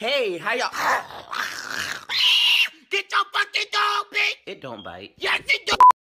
Hey, how y'all? Get your fucking dog, bitch. It don't bite. Yes, it do.